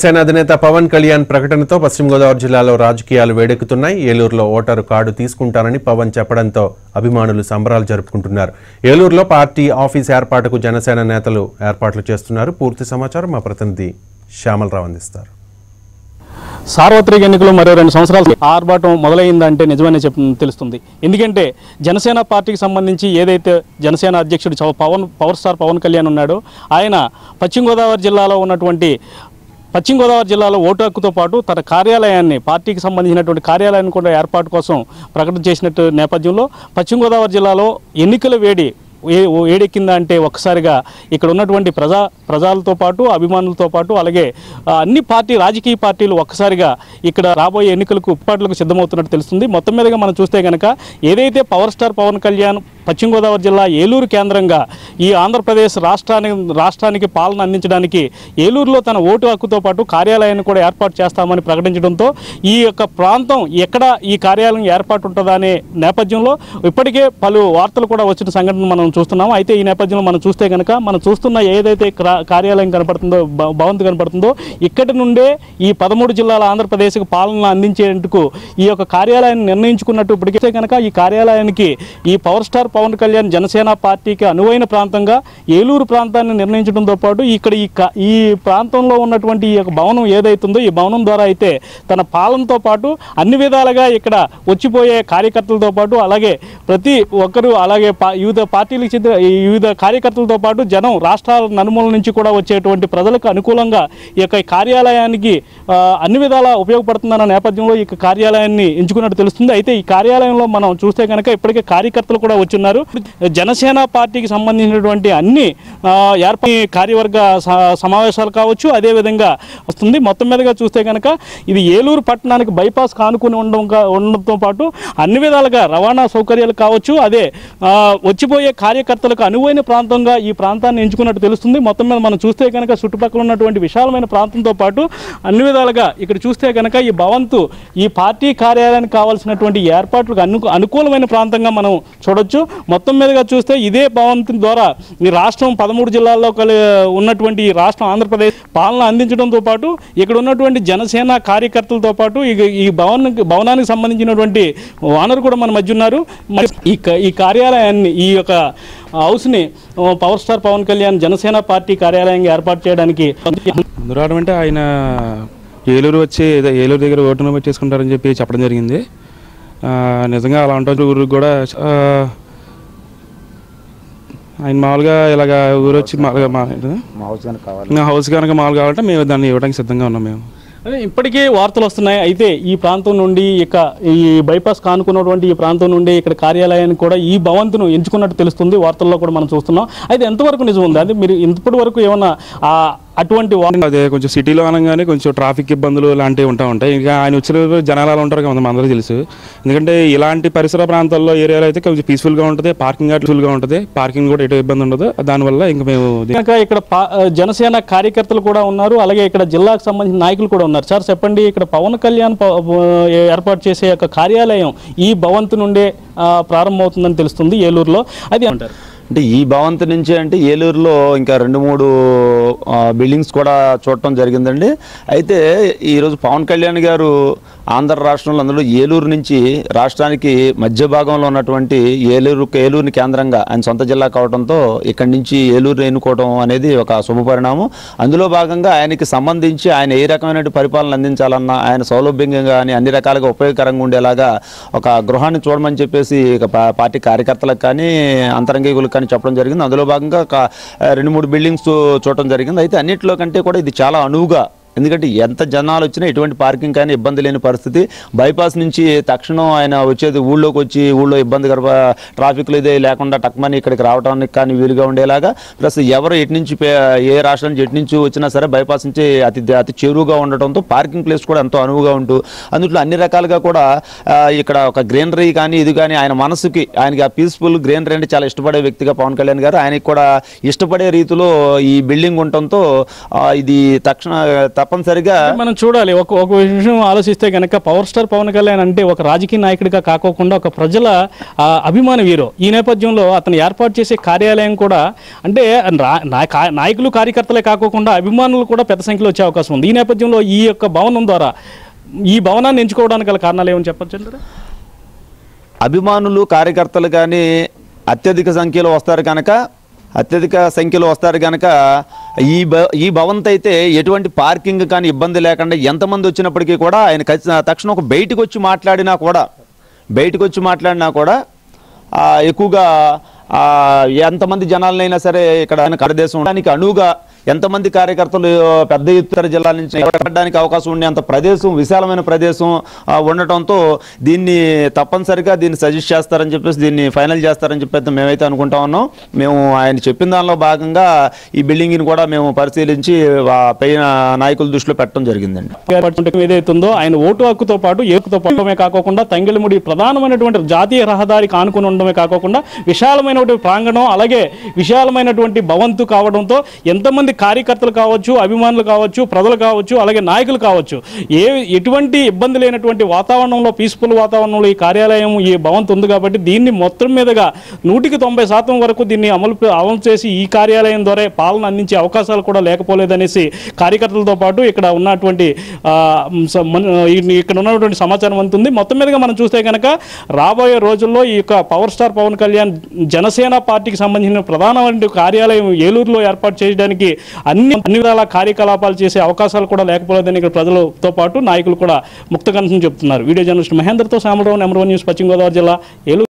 జనసేన అధినేత పవన్ కళ్యాణ్ ప్రకటనతో పశ్చిమ గోదావరి జిల్లాలో రాజకీయాలు వేడెక్కుతున్నాయి. ఏలూరులో ఓటరు కార్డు తీసుకుంటానని పవన్ చెప్పడంతో అభిమానులు సంబరాలు జరుపుకుంటున్నారు. ఏలూరులో పార్టీ ఆఫీస్ ఏర్పాటుకు జనసేన నేతలు ఏర్పాట్లు చేస్తున్నారు. పూర్తి సమాచారం మా ప్రతినిధి శ్యామలరావు అందిస్తారు. సార్వత్రిక ఎన్నికలు మరో రెండు సంవత్సరాలు ఆర్భాటం మొదలైందంటే నిజమనే చెప్ తెలుస్తుంది. ఎందుకంటే జనసేన పార్టీకి సంబంధించి ఏదైతే జనసేన అధ్యక్షుడు పవన్ పవర్ స్టార్ పవన్ కళ్యాణ్ ఉన్నాడో ఆయన పశ్చిమ గోదావరి జిల్లాలో ఉన్నటువంటి పశ్చిమ గోదావరి జిల్లాలో ఓటు హక్కుతో పాటు తన కార్యాలయాన్ని పార్టీకి సంబంధించినటువంటి కార్యాలయాన్ని కూడా ఏర్పాటు కోసం ప్రకటన చేసినట్టు నేపథ్యంలో పశ్చిమ గోదావరి జిల్లాలో ఎన్నికల వేడి ఏ ఓ ఏడెక్కిందా అంటే ఒక్కసారిగా ఇక్కడ ఉన్నటువంటి ప్రజా ప్రజలతో పాటు అభిమానులతో పాటు అలాగే అన్ని పార్టీ రాజకీయ పార్టీలు ఒక్కసారిగా ఇక్కడ రాబోయే ఎన్నికలకు ఉప్పాట్లకు సిద్ధమవుతున్నట్టు తెలుస్తుంది. మొత్తం మీదుగా మనం చూస్తే కనుక ఏదైతే పవర్ స్టార్ పవన్ కళ్యాణ్ పశ్చిమ గోదావరి జిల్లా ఏలూరు కేంద్రంగా ఈ ఆంధ్రప్రదేశ్ రాష్ట్రానికి రాష్ట్రానికి పాలన అందించడానికి ఏలూరులో తన ఓటు హక్కుతో పాటు కార్యాలయాన్ని కూడా ఏర్పాటు చేస్తామని ప్రకటించడంతో ఈ యొక్క ప్రాంతం ఎక్కడ ఈ కార్యాలయం ఏర్పాటు ఉంటుందా అనే నేపథ్యంలో ఇప్పటికే పలు వార్తలు కూడా వచ్చిన సంఘటన మనం చూస్తున్నాం అయితే ఈ నేపథ్యంలో మనం చూస్తే కనుక మనం చూస్తున్న ఏదైతే కార్యాలయం కనపడుతుందో భవంతి కనపడుతుందో ఇక్కడి నుండే ఈ పదమూడు జిల్లాల ఆంధ్రప్రదేశ్కి పాలన అందించేందుకు ఈ యొక్క కార్యాలయాన్ని నిర్ణయించుకున్నట్టు ఇప్పటికే కనుక ఈ కార్యాలయానికి ఈ పవర్ స్టార్ పవన్ కళ్యాణ్ జనసేన పార్టీకి అనువైన ప్రాంతంగా ఏలూరు ప్రాంతాన్ని నిర్ణయించడంతో పాటు ఇక్కడ ఈ ఈ ప్రాంతంలో ఉన్నటువంటి ఈ యొక్క భవనం ఏదైతుందో ఈ భవనం ద్వారా అయితే తన పాలనతో పాటు అన్ని విధాలుగా ఇక్కడ వచ్చిపోయే కార్యకర్తలతో పాటు అలాగే ప్రతి ఒక్కరూ అలాగే వివిధ పార్టీలకు చెందిన ఈ వివిధ కార్యకర్తలతో పాటు జనం రాష్ట్రాల నలుమూల నుంచి కూడా వచ్చేటువంటి ప్రజలకు అనుకూలంగా ఈ యొక్క కార్యాలయానికి అన్ని విధాలా ఉపయోగపడుతుందన్న నేపథ్యంలో ఈ కార్యాలయాన్ని ఎంచుకున్నట్టు తెలుస్తుంది. అయితే ఈ కార్యాలయంలో మనం చూస్తే కనుక ఇప్పటికే కార్యకర్తలు కూడా వచ్చున్నారు జనసేన పార్టీకి సంబంధించినటువంటి అన్ని ఏర్పడి కార్యవర్గ స- సమావేశాలు కావచ్చు అదేవిధంగా వస్తుంది. మొత్తం మీదుగా చూస్తే కనుక ఇది ఏలూరు పట్టణానికి బైపాస్ కానుకుని ఉండడం ఉండడంతో పాటు అన్ని విధాలుగా రవాణా సౌకర్యాలు కావచ్చు. అదే వచ్చిపోయే కార్యకర్తలకు అనువైన ప్రాంతంగా ఈ ప్రాంతాన్ని ఎంచుకున్నట్టు తెలుస్తుంది. మొత్తం మీద మనం చూస్తే కనుక చుట్టుపక్కల ఉన్నటువంటి విశాలమైన ప్రాంతంతో పాటు అన్ని విధాలుగా ఇక్కడ చూస్తే కనుక ఈ భవంతు ఈ పార్టీ కార్యాలయానికి కావాల్సినటువంటి ఏర్పాట్లకు అను అనుకూలమైన ప్రాంతంగా మనం చూడొచ్చు. మొత్తం మీదుగా చూస్తే ఇదే భవంతి ద్వారా ఈ రాష్ట్రం పదమూడు జిల్లాల్లో ఉన్నటువంటి ఈ రాష్ట్రం ఆంధ్రప్రదేశ్ పాలన అందించడంతో పాటు ఇక్కడ ఉన్నటువంటి జనసేన కార్యకర్తలతో పాటు ఈ ఈ భవన్ భవనానికి సంబంధించినటువంటి ఓనర్ కూడా మన మధ్య ఉన్నారు. ఈ క- ఈ కార్యాలయాన్ని ఈ యొక్క హౌస్ని power star Pavan Kalyan Janasena party కార్యాలయంగా ఏర్పాటు చేయడానికి రావడం అంటే ఆయన ఏలూరు వచ్చి ఏలూరు దగ్గర ఓటు నమోదు చేసుకుంటారని చెప్పి చెప్పడం జరిగింది. నిజంగా అలాంటి ఊరికి కూడా ఆయన మామూలుగా ఇలాగ ఊరు వచ్చి మామూలుగా మా నా హౌస్ కనుక మామూలుగా కావాలంటే మేము దాన్ని ఇవ్వడానికి సిద్ధంగా ఉన్నాం మేము. అదే ఇప్పటికే వార్తలు వస్తున్నాయి. అయితే ఈ ప్రాంతం నుండి ఇక ఈ బైపాస్ కానుకున్నటువంటి ఈ ప్రాంతం నుండి ఇక్కడ కార్యాలయాన్ని కూడా ఈ భవంతును ఎంచుకున్నట్టు తెలుస్తుంది. వార్తల్లో కూడా మనం చూస్తున్నాం. అయితే ఎంతవరకు నిజం ఉంది? అంటే మీరు ఇప్పటి వరకు ఏమన్నా ఆ అటువంటి అదే కొంచెం సిటీలో అనగానే కొంచెం ట్రాఫిక్ ఇబ్బందులు లాంటివి ఉంటా ఉంటాయి. ఇంకా ఆయన వచ్చిన జనాలు అలా ఉంటారు కదా అందరికీ తెలుసు. ఎందుకంటే ఇలాంటి పరిసర ప్రాంతాల్లో ఏరియాలో అయితే కొంచెం పీస్ఫుల్గా ఉంటుంది పార్కింగ్గా ఉంటుంది. పార్కింగ్ కూడా ఎటు ఇబ్బంది ఉండదు. దానివల్ల ఇంకా మేము కనుక ఇక్కడ పా- జనసేన కార్యకర్తలు కూడా ఉన్నారు. అలాగే ఇక్కడ జిల్లాకు సంబంధించిన నాయకులు కూడా ఉన్నారు. సార్ చెప్పండి ఇక్కడ పవన్ కళ్యాణ్ ఏర్పాటు చేసే యొక్క కార్యాలయం ఈ భవంతు నుండే ప్రారంభమవుతుందని తెలుస్తుంది ఏలూరులో. అది అంటారు. అంటే ఈ భవంతి నుంచి అంటే ఏలూరులో ఇంకా రెండు మూడు బిల్డింగ్స్ కూడా చూడటం జరిగిందండి. అయితే ఈరోజు పవన్ కళ్యాణ్ గారు ఆంధ్ర రాష్ట్రంలో అందులో ఏలూరు నుంచి రాష్ట్రానికి మధ్య భాగంలో ఉన్నటువంటి ఏలూరు ఏలూరుని కేంద్రంగా ఆయన సొంత జిల్లా కావడంతో ఇక్కడి నుంచి ఏలూరు ఎన్నుకోవడం అనేది ఒక శుభపరిణామం అందులో భాగంగా ఆయనకి సంబంధించి ఆయన ఏ రకమైన పరిపాలన అందించాలన్నా ఆయన సౌలభ్యంగా కానీ అన్ని రకాలుగా ఉపయోగకరంగా ఉండేలాగా ఒక గృహాన్ని చూడమని చెప్పేసి పా- పార్టీ కార్యకర్తలకు కానీ అంతరంగికులకు అని చెప్పడం జరిగింది. అందులో భాగంగా రెండు మూడు బిల్డింగ్స్ చూడటం జరిగింది. అయితే అన్నింటిలో కంటే కూడా ఇది చాలా అనువుగా ఎందుకంటే ఎంత జనాలు వచ్చినా ఎటువంటి పార్కింగ్ కానీ ఇబ్బంది లేని పరిస్థితి. బైపాస్ నుంచి తక్షణం ఆయన వచ్చేది ఊళ్ళోకి వచ్చి ఊళ్ళో ఇబ్బందికర ట్రాఫిక్లు ఇదే లేకుండా టక్మని ఇక్కడికి రావడానికి కానీ వీలుగా ఉండేలాగా. ప్లస్ ఎవరు ఎటు నుంచి ఏ రాష్ట్రం నుంచి ఎటు నుంచి వచ్చినా సరే బైపాస్ నుంచి అతి అతి చేరువుగా ఉండటంతో పార్కింగ్ ప్లేస్ కూడా ఎంతో అనువుగా ఉంటూ. అందులో అన్ని రకాలుగా కూడా ఇక్కడ ఒక గ్రీనరీ కానీ ఇది కానీ ఆయన మనసుకి ఆయనకి ఆ పీస్ఫుల్ గ్రీనరీ అంటే చాలా ఇష్టపడే వ్యక్తిగా పవన్ కళ్యాణ్ గారు ఆయనకి కూడా ఇష్టపడే రీతిలో ఈ బిల్డింగ్ ఉండటంతో ఇది తక్షణ తప్ప తప్పనిసరిగా మనం చూడాలి ఒక ఒక విషయం ఆలోచిస్తే కనుక పవర్ స్టార్ పవన్ కళ్యాణ్ అంటే ఒక రాజకీయ నాయకుడిగా కాకోకుండా ఒక ప్రజల అభిమాన వీరో. ఈ నేపథ్యంలో అతను ఏర్పాటు చేసే కార్యాలయం కూడా అంటే నాయకులు కార్యకర్తలే కాకోకుండా అభిమానులు కూడా పెద్ద సంఖ్యలో వచ్చే అవకాశం ఉంది. ఈ నేపథ్యంలో ఈ యొక్క భవనం ద్వారా ఈ భవనాన్ని ఎంచుకోవడానికి గల కారణాలు ఏమని చెప్పొచ్చు అభిమానులు కార్యకర్తలు కానీ అత్యధిక సంఖ్యలో వస్తారు కనుక అత్యధిక సంఖ్యలో వస్తారు కనుక ఈ భ ఈ భవంత్ అయితే ఎటువంటి పార్కింగ్ కానీ ఇబ్బంది లేకుండా ఎంతమంది వచ్చినప్పటికీ కూడా ఆయన ఖచ్చి- తక్షణం ఒక బయటకు వచ్చి మాట్లాడినా కూడా బయటకు వచ్చి మాట్లాడినా కూడా ఎక్కువగా ఎంతమంది జనాలనైనా సరే ఇక్కడ ఆయన ప్రదేశం దానికి అనువుగా ఎంతమంది కార్యకర్తలు పెద్ద ఎత్తున జిల్లా నుంచి నిలబడడానికి అవకాశం ఉండే అంత ప్రదేశం విశాలమైన ప్రదేశం ఉండటంతో దీన్ని తప్పనిసరిగా దీన్ని సజెస్ట్ చేస్తారని చెప్పేసి దీన్ని ఫైనల్ చేస్తారని చెప్పేసి మేమైతే అనుకుంటా ఉన్నాం. మేము ఆయన చెప్పిన దానిలో భాగంగా ఈ బిల్డింగ్ని కూడా మేము పరిశీలించి పై నాయకుల దృష్టిలో పెట్టడం జరిగిందండి. ఏదైతుందో ఆయన ఓటు హక్కుతో పాటు ఏకుతో పట్టడమే కాకుండా తంగిలిముడి ప్రధానమైనటువంటి జాతీయ రహదారికి ఆనుకుని ఉండడమే కాకుండా విశాలమైనటువంటి ప్రాంగణం అలాగే విశాలమైనటువంటి భవంతు కావడంతో ఎంతమంది కార్యకర్తలు కావచ్చు అభిమానులు కావచ్చు ప్రజలు కావచ్చు అలాగే నాయకులు కావచ్చు ఏ ఎటువంటి ఇబ్బంది లేనటువంటి వాతావరణంలో పీస్ఫుల్ వాతావరణంలో ఈ కార్యాలయం ఈ భవంతి ఉంది కాబట్టి దీన్ని మొత్తం మీదుగా నూటికి తొంభై శాతం వరకు దీన్ని అమలు అమలు చేసి ఈ కార్యాలయం ద్వారా పాలన అందించే అవకాశాలు కూడా లేకపోలేదనేసి కార్యకర్తలతో పాటు ఇక్కడ ఉన్నటువంటి ఇక్కడ ఉన్నటువంటి సమాచారం అందుతుంది. మొత్తం మీదుగా మనం చూస్తే కనుక రాబోయే రోజుల్లో ఈ యొక్క పవర్ స్టార్ పవన్ కళ్యాణ్ జనసేన పార్టీకి సంబంధించిన ప్రధానమైన కార్యాలయం ఏలూరులో ఏర్పాటు చేయడానికి అన్ని అన్ని విధాల కార్యకలాపాలు చేసే అవకాశాలు కూడా లేకపోలేదని ఇక్కడ ప్రజలతో పాటు నాయకులు కూడా ముక్తకంఠం చెప్తున్నారు. Video journalist మహేందర్తో Samarao number one news Pashchima Godavari జిల్లా ఏలూరు